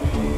The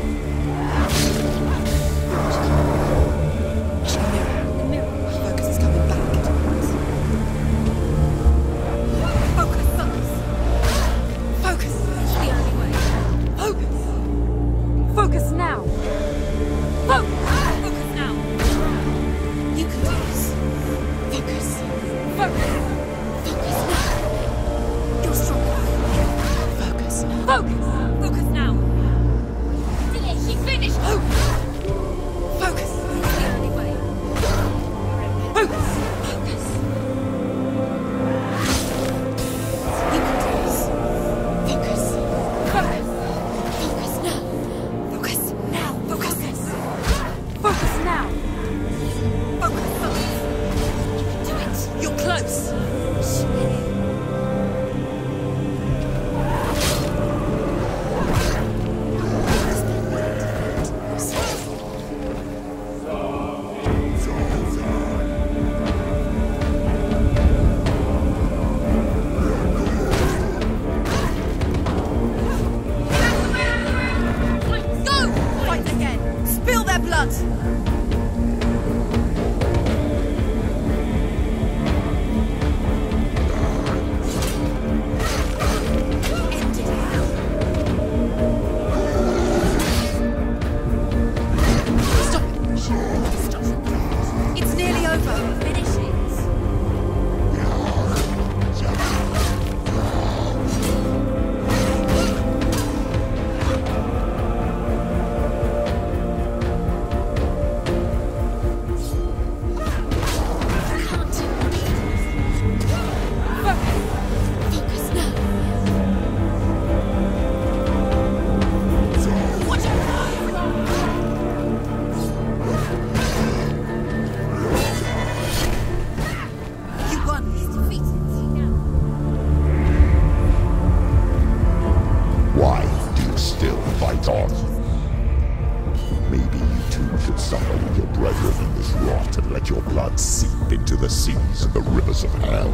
brethren in this rot and let your blood seep into the seas and the rivers of hell.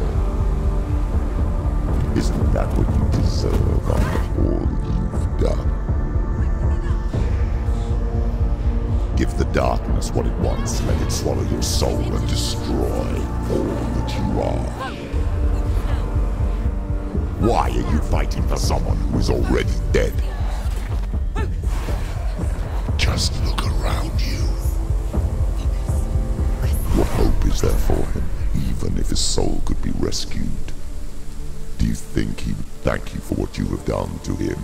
Isn't that what you deserve after all you've done? Give the darkness what it wants, let it swallow your soul and destroy all that you are. Why are you fighting for someone who is already dead? Just look Is there for him, even if his soul could be rescued? Do you think he would thank you for what you have done to him,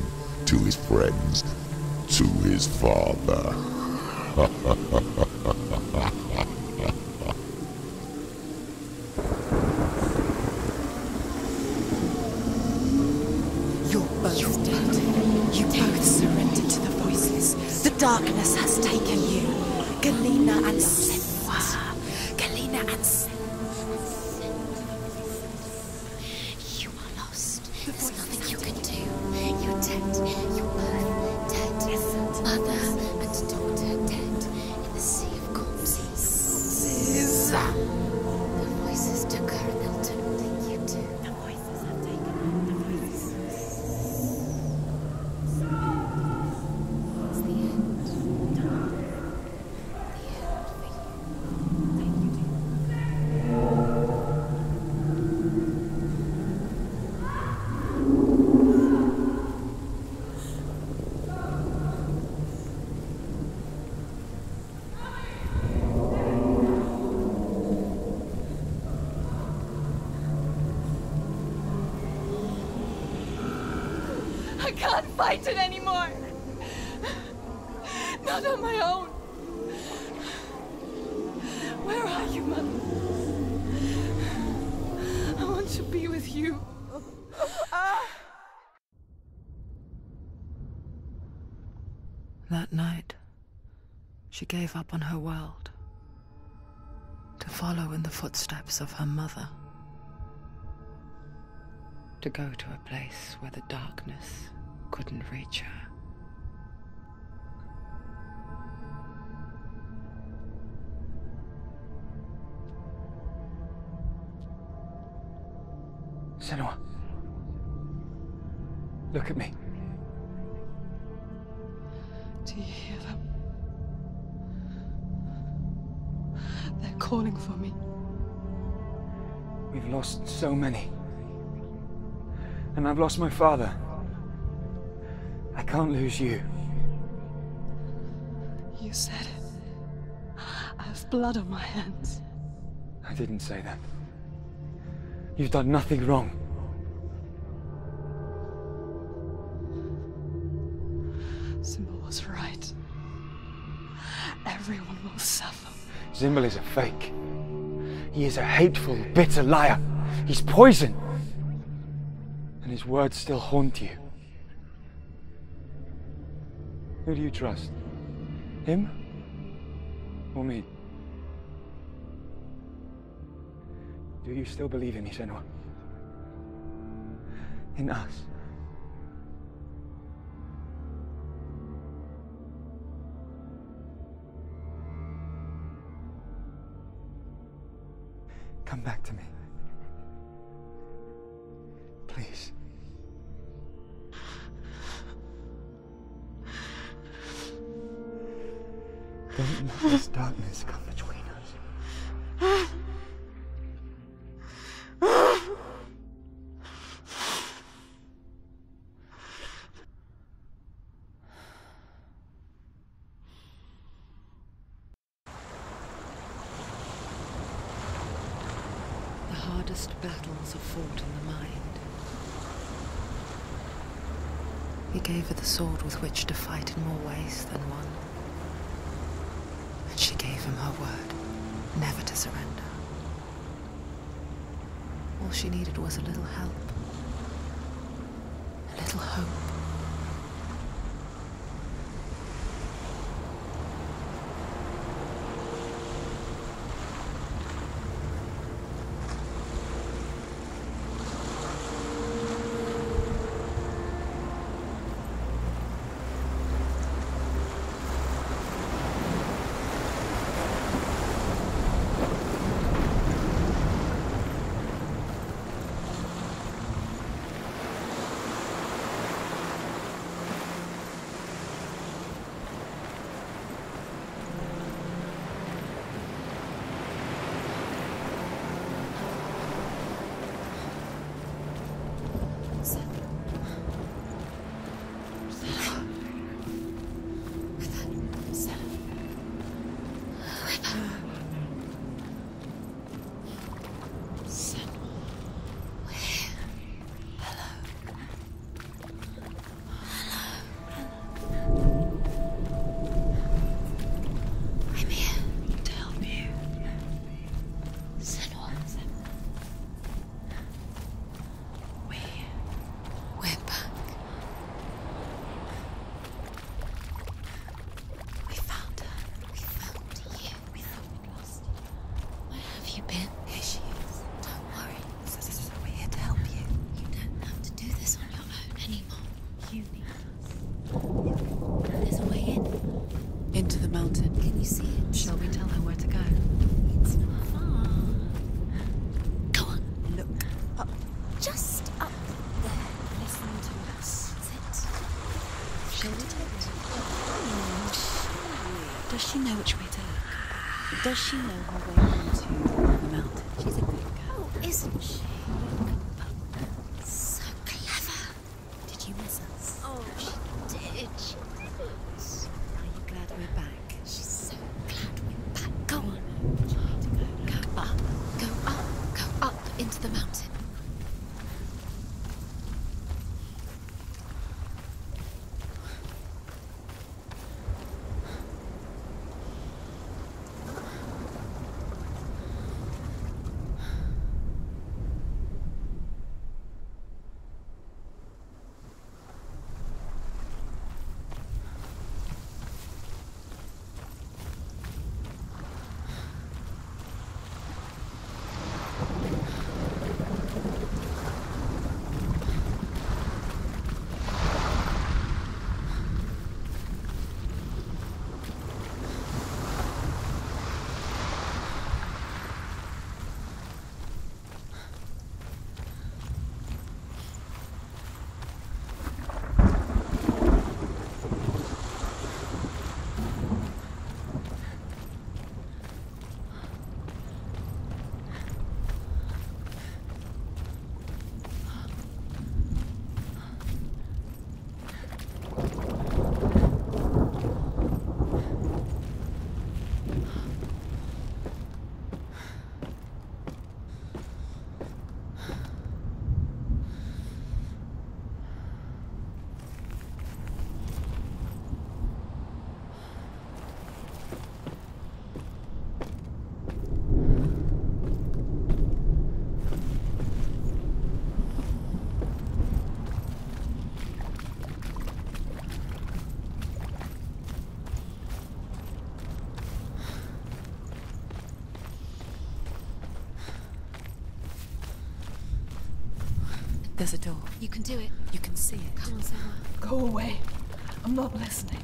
to his friends, to his father? You're both dead. You both surrendered to the voices. The darkness has taken you. Galena and Mother and daughter dead fight it anymore. Not on my own. Where are you, Mother? I want to be with you. That night, she gave up on her world to follow in the footsteps of her mother, to go to a place where the darkness couldn't reach her. Senua. Look at me. Do you hear them? They're calling for me. We've lost so many. And I've lost my father. I can't lose you. You said it. I have blood on my hands. I didn't say that. You've done nothing wrong. Zynbel was right. Everyone will suffer. Zynbel is a fake. He is a hateful, bitter liar. He's poison. And his words still haunt you. Who do you trust? Him? Or me? Do you still believe in me, Senua? In us? Don't let this darkness come between us. The hardest battles are fought in the mind. He gave her the sword with which to fight in more ways than one. Gave him her word, never to surrender. All she needed was a little help, a little hope. I'm here. To help you. Senua. We. We're back. We found her. We found you. We thought we'd lost you. Where have you been? Here she is. Don't worry. We're here to help you. You don't have to do this on your own anymore. You need us. There's a way in. Into the mountain. Can you see it? Shall we tell her where to go? It's not far. Go on. Look Up. Just up there. Listen to us. We it? Does she know which way to look? Does she know her way into the mountain? She's a good girl. Oh, isn't she? There's a door. You can do it. You can see it. Come on, Senua. Go away. I'm not listening.